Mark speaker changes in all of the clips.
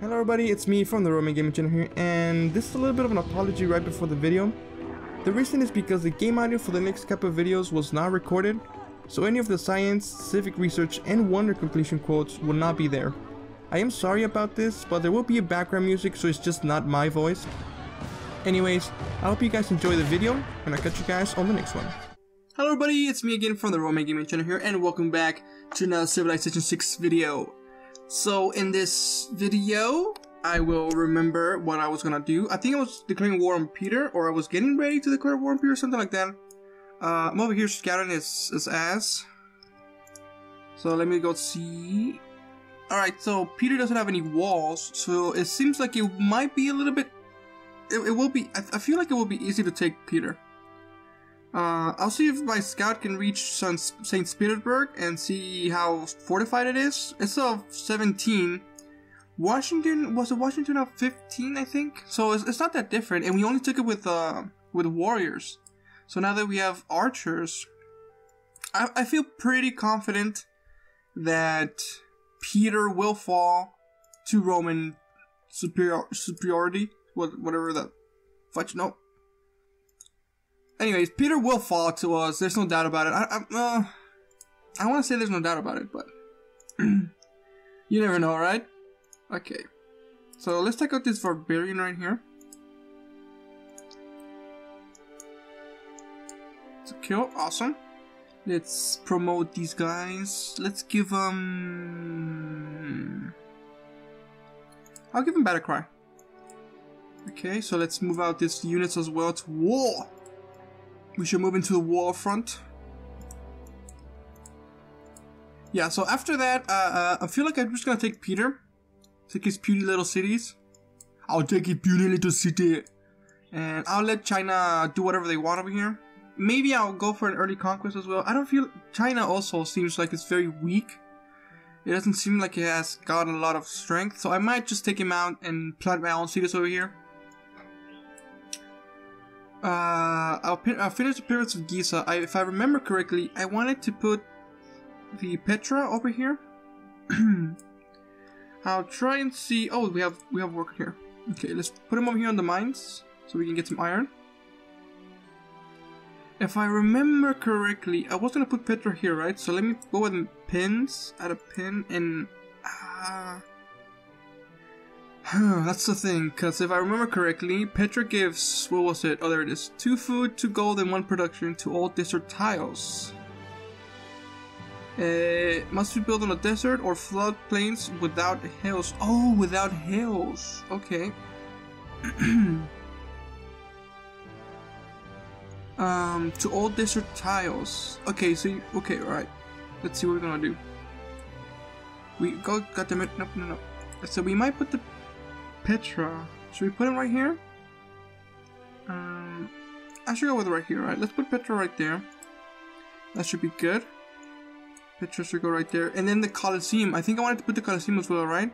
Speaker 1: Hello everybody, it's me from the Roman Gaming Channel here, and this is a little bit of an apology right before the video. The reason is because the game audio for the next couple of videos was not recorded, so any of the science, civic research, and wonder completion quotes will not be there. I am sorry about this, but there will be a background music, so it's just not my voice. Anyways, I hope you guys enjoy the video, and I'll catch you guys on the next one. Hello everybody, it's me again from the Roman Gaming Channel here, and welcome back to another Civilization 6 video. So in this video, I will remember what I was gonna do. I think I was declaring war on Peter, or I was getting ready to declare war on Peter, or something like that. Uh, I'm over here scouting his, his ass. So let me go see. Alright, so Peter doesn't have any walls, so it seems like it might be a little bit... It, it will be... I, I feel like it will be easy to take Peter. Uh, I'll see if my scout can reach St. Petersburg and see how fortified it is. It's of 17. Washington, was it Washington of 15, I think? So it's, it's not that different, and we only took it with, uh, with warriors. So now that we have archers, I, I feel pretty confident that Peter will fall to Roman superior, superiority, whatever that, fudge, no, Anyways, Peter will fall to us. There's no doubt about it. I, I, uh, I want to say there's no doubt about it, but you never know, right? Okay. So let's take out this barbarian right here. It's a kill. Awesome. Let's promote these guys. Let's give them... I'll give them Battle Cry. Okay, so let's move out these units as well to war. We should move into the war front. Yeah, so after that, uh, uh, I feel like I'm just gonna take Peter. Take his puny little cities. I'll take his puny little city. And I'll let China do whatever they want over here. Maybe I'll go for an early conquest as well. I don't feel... China also seems like it's very weak. It doesn't seem like it has got a lot of strength. So I might just take him out and plant my own cities over here. Uh, finish the pyramids of Giza. I, if I remember correctly, I wanted to put the Petra over here. I'll try and see. Oh, we have we have work here. Okay, let's put him over here on the mines so we can get some iron. If I remember correctly, I was gonna put Petra here, right? So let me go with pins, add a pin, and uh, That's the thing, because if I remember correctly, Petra gives, what was it? Oh, there it is. Two food, two gold, and one production to all desert tiles. Uh, must be built on a desert or flood plains without hills. Oh, without hills. Okay. um, to all desert tiles. Okay, so you, okay, all right. Let's see what we're gonna do. We go. Goddamn it! No, no, no. So we might put the Petra. Should we put him right here? Um, I should go with right here, right? Let's put Petra right there. That should be good. Petra should go right there. And then the Colosseum. I think I wanted to put the Colosseum as well, right?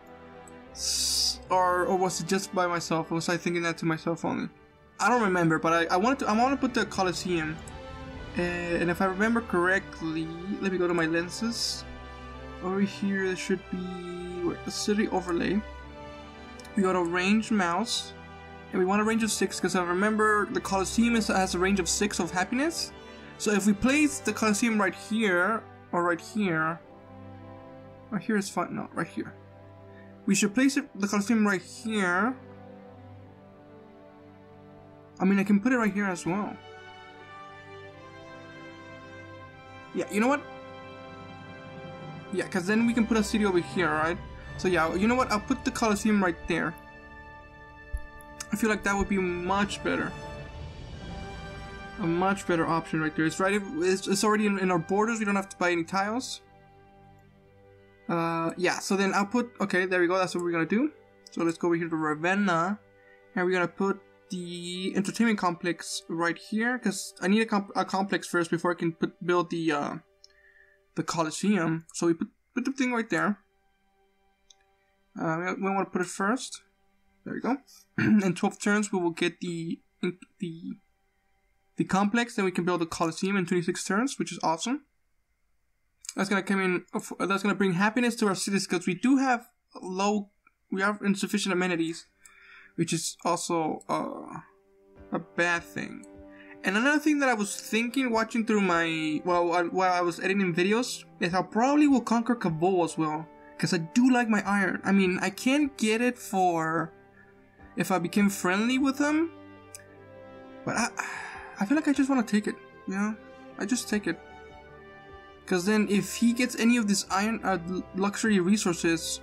Speaker 1: S or, or was it just by myself? Or was I thinking that to myself only? I don't remember, but I, I wanted to I want to put the Colosseum. Uh, and if I remember correctly, let me go to my lenses. Over here, there should be the city overlay we got a range mouse, and we want a range of 6 because I remember the Colosseum has a range of 6 of happiness. So if we place the Colosseum right here, or right here, right here is fine, no, right here. We should place it, the Colosseum right here. I mean, I can put it right here as well. Yeah, you know what? Yeah, because then we can put a city over here, right? So yeah, you know what? I'll put the Colosseum right there. I feel like that would be much better. A much better option right there. It's right. It's, it's already in, in, our borders. We don't have to buy any tiles. Uh, yeah. So then I'll put. Okay, there we go. That's what we're gonna do. So let's go over here to Ravenna, and we're gonna put the entertainment complex right here because I need a, comp a, complex first before I can put build the uh, the Colosseum. So we put put the thing right there. Uh, we want to put it first. There we go. in 12 turns, we will get the the the complex. Then we can build the Colosseum in 26 turns, which is awesome. That's gonna come in. That's gonna bring happiness to our cities because we do have low we have insufficient amenities, which is also uh, a bad thing. And another thing that I was thinking watching through my well while I was editing videos is I probably will conquer Kabul as well because I do like my iron. I mean I can't get it for if I became friendly with him, but I I feel like I just want to take it. You know, I just take it. Because then, if he gets any of these iron uh, luxury resources,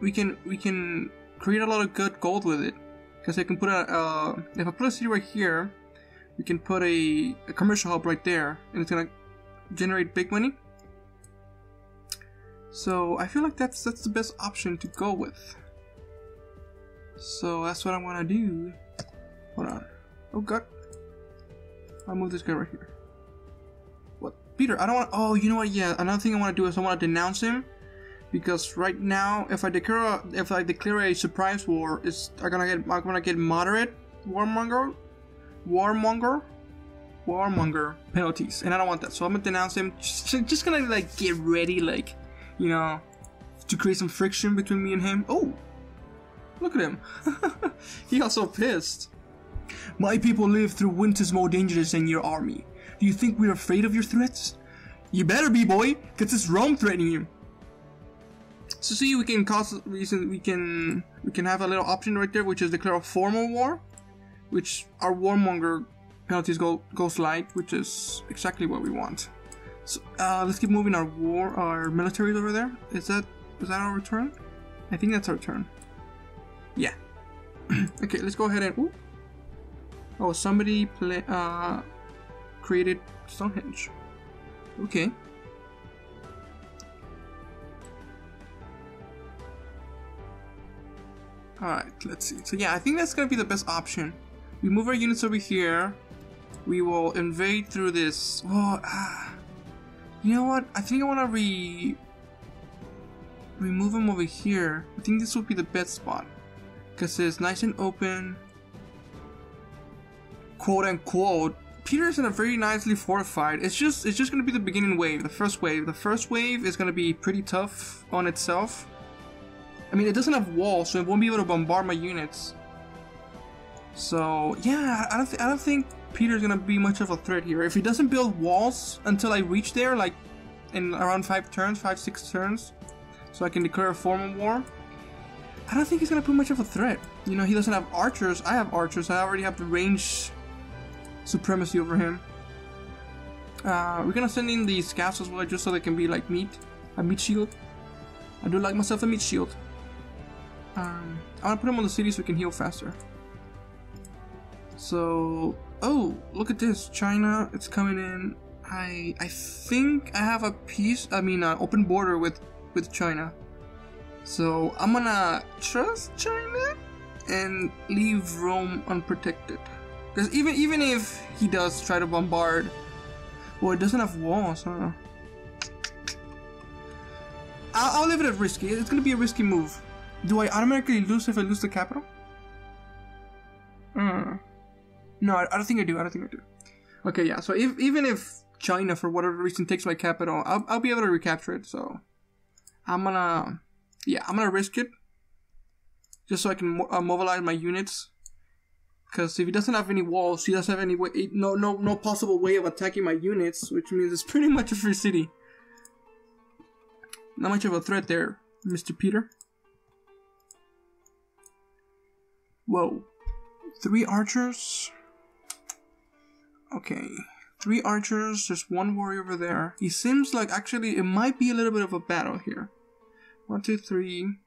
Speaker 1: we can we can create a lot of good gold with it. Because I can put a uh, if I put a city right here, we can put a, a commercial hub right there, and it's gonna generate big money. So I feel like that's that's the best option to go with. So that's what I want to do. Hold on. Oh god. I'll move this guy right here. What? Peter, I don't want. Oh, you know what? Yeah, another thing I want to do is I want to denounce him because right now, if I declare a, if I declare a surprise war, is I'm gonna get I'm gonna get moderate warmonger, warmonger, warmonger penalties, and I don't want that. So I'm gonna denounce him. Just, just gonna like get ready, like you know, to create some friction between me and him. Oh, look at him. he got so pissed. My people live through winters more dangerous than your army. Do you think we're afraid of your threats? You better be, boy, cause it's Rome threatening you. So see, we can cause reason we can we can have a little option right there, which is declare a formal war, which our warmonger penalties go goes light, which is exactly what we want. So uh, let's keep moving our war, our militaries over there. Is that is that our turn? I think that's our turn. Yeah. okay, let's go ahead and. Ooh. Oh, somebody play. Uh, created Stonehenge. Okay. Alright, let's see. So yeah, I think that's gonna be the best option. We move our units over here. We will invade through this. Oh, ah. You know what? I think I want to re remove them over here. I think this would be the best spot because it's nice and open. Quote unquote. Peter's in a very nicely fortified. It's just it's just gonna be the beginning wave, the first wave. The first wave is gonna be pretty tough on itself. I mean, it doesn't have walls, so it won't be able to bombard my units. So yeah, I don't I don't think Peter's gonna be much of a threat here. If he doesn't build walls until I reach there, like in around five turns, five six turns, so I can declare a formal war. I don't think he's gonna put much of a threat. You know, he doesn't have archers. I have archers. I already have the range supremacy over him. Uh, we're gonna send in these scouts as well, just so they can be like meat, a meat shield. I do like myself a meat shield. Um, I wanna put him on the city so we can heal faster. So, oh, look at this, China, it's coming in. I I think I have a peace, I mean, an open border with with China. So I'm gonna trust China and leave Rome unprotected. Because even even if he does try to bombard, well, it doesn't have walls, huh? I'll, I'll leave it at risky. It's gonna be a risky move. Do I automatically lose if I lose the capital? Hmm. No, I, don't think I do. I don't think I do. Okay, yeah. So if, even if China, for whatever reason, takes my capital, I'll, I'll be able to recapture it. So I'm gonna, yeah, I'm gonna risk it, just so I can mo uh, mobilize my units because if he doesn't have any walls, he doesn't have any way, no, no, no possible way of attacking my units, which means it's pretty much a free city. Not much of a threat there, Mr. Peter. Whoa. Three archers? Okay. Three archers, there's one warrior over there. He seems like actually it might be a little bit of a battle here. One, two, three.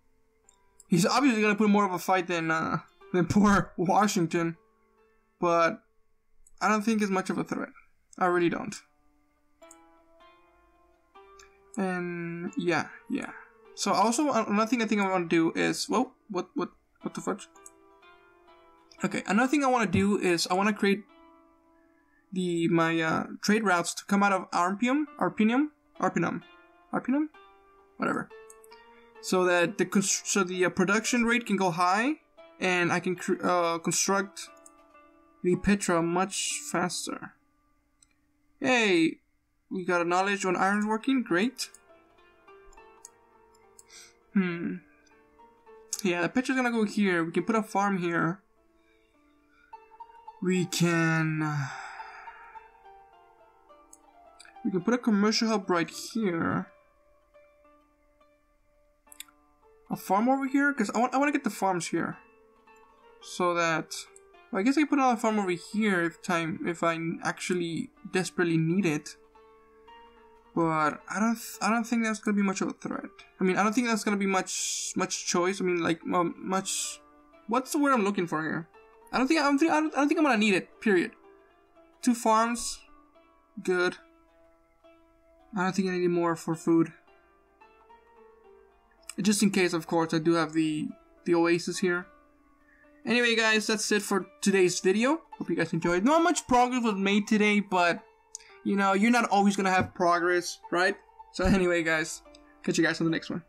Speaker 1: He's obviously gonna put more of a fight than uh, than poor Washington. But I don't think it's much of a threat. I really don't. And yeah, yeah. So also another thing I think I want to do is well, what what what the fudge? Okay, another thing I want to do is I want to create the my uh, trade routes to come out of Arpium, Arpinium, Arpinum, Arpinum, whatever. So that the so the uh, production rate can go high and I can uh, construct the Petra much faster. Hey, we got a knowledge on iron working, great. Hmm. yeah, the pitcher's gonna go here. We can put a farm here. We can... We can put a commercial hub right here. A farm over here? Because I want, I want to get the farms here. So that... Well, I guess I can put another farm over here if time if I actually desperately need it. But I don't I don't think that's gonna be much of a threat. I mean I don't think that's gonna be much much choice. I mean like well, much what's the word I'm looking for here? I don't think I don't I don't, I don't think I'm gonna need it. Period. Two farms, good. I don't think I need more for food. Just in case, of course, I do have the the oasis here. Anyway, guys, that's it for today's video. Hope you guys enjoyed. Not much progress was made today, but you know, you're not always gonna have progress, right? So anyway, guys, catch you guys on the next one.